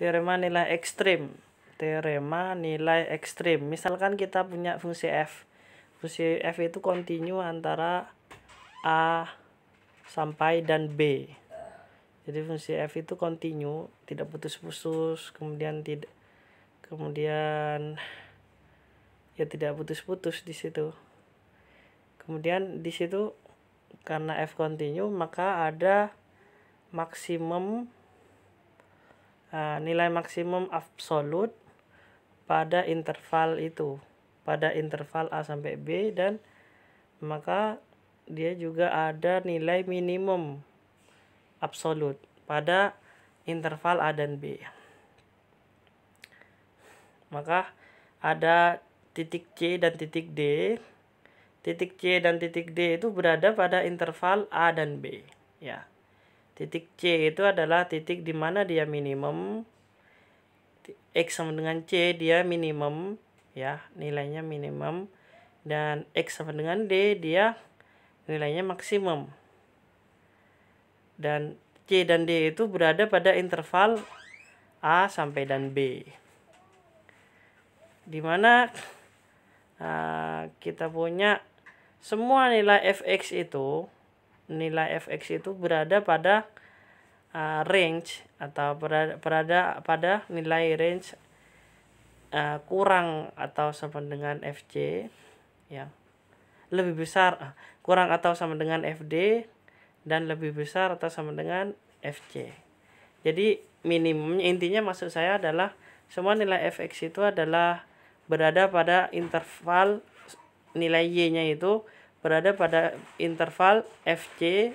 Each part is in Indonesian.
teorema nilai ekstrim. Teorema nilai ekstrim. Misalkan kita punya fungsi f. Fungsi f itu kontinu antara a sampai dan b. Jadi fungsi f itu kontinu tidak putus-putus kemudian tidak kemudian ya tidak putus-putus di situ. Kemudian di situ karena f kontinu maka ada maksimum nilai maksimum absolut pada interval itu pada interval A sampai B dan maka dia juga ada nilai minimum absolut pada interval A dan B. Maka ada titik C dan titik D. Titik C dan titik D itu berada pada interval A dan B ya titik C itu adalah titik di mana dia minimum X sama dengan C dia minimum ya nilainya minimum dan X sama dengan D dia nilainya maksimum. Dan C dan D itu berada pada interval A sampai dan B. Di mana uh, kita punya semua nilai fx itu nilai fx itu berada pada uh, range atau berada, berada pada nilai range uh, kurang atau sama dengan fc ya. Lebih besar kurang atau sama dengan fd dan lebih besar atau sama dengan fc jadi minimumnya intinya maksud saya adalah semua nilai fx itu adalah berada pada interval nilai y-nya itu berada pada interval fc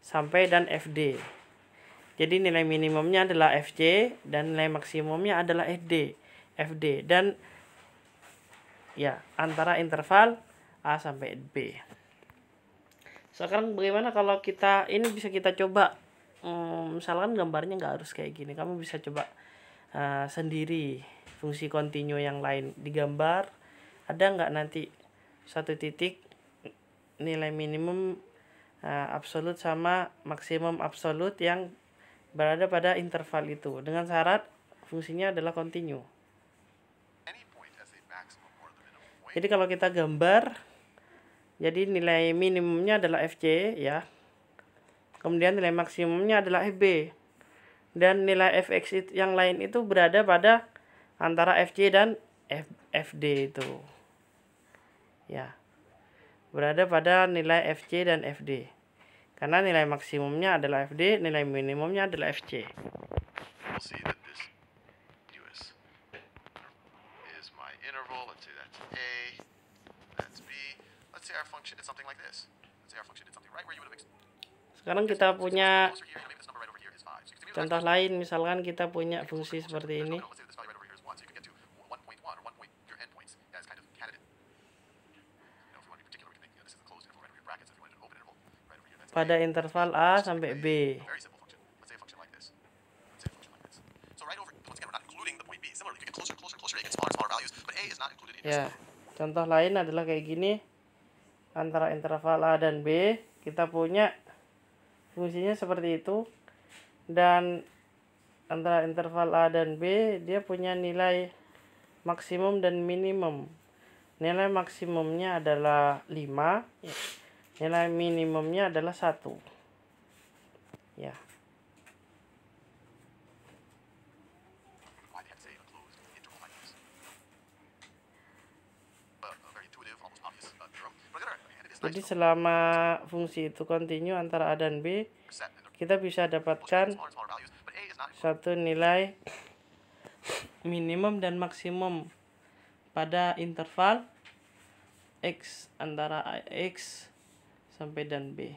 sampai dan fd. Jadi nilai minimumnya adalah fc dan nilai maksimumnya adalah fd. fd dan ya antara interval a sampai b. Sekarang bagaimana kalau kita ini bisa kita coba hmm, misalkan gambarnya nggak harus kayak gini, kamu bisa coba uh, sendiri fungsi kontinu yang lain digambar ada nggak nanti satu titik nilai minimum uh, absolut sama maksimum absolut yang berada pada interval itu dengan syarat fungsinya adalah kontinu jadi kalau kita gambar jadi nilai minimumnya adalah fc ya kemudian nilai maksimumnya adalah fb dan nilai fx yang lain itu berada pada antara FC dan FD itu. Ya. Berada pada nilai FC dan FD. Karena nilai maksimumnya adalah FD, nilai minimumnya adalah FC. Sekarang kita punya contoh lain, misalkan kita punya fungsi seperti ini. Pada interval A sampai B. Ya, contoh lain adalah kayak gini. Antara interval A dan B, kita punya fungsinya seperti itu. Dan antara interval A dan B, dia punya nilai maksimum dan minimum. Nilai maksimumnya adalah 5. Ya nilai minimumnya adalah satu. Ya. Jadi selama fungsi itu kontinu antara A dan B, kita bisa dapatkan satu nilai minimum dan maksimum pada interval X antara X sampai dan B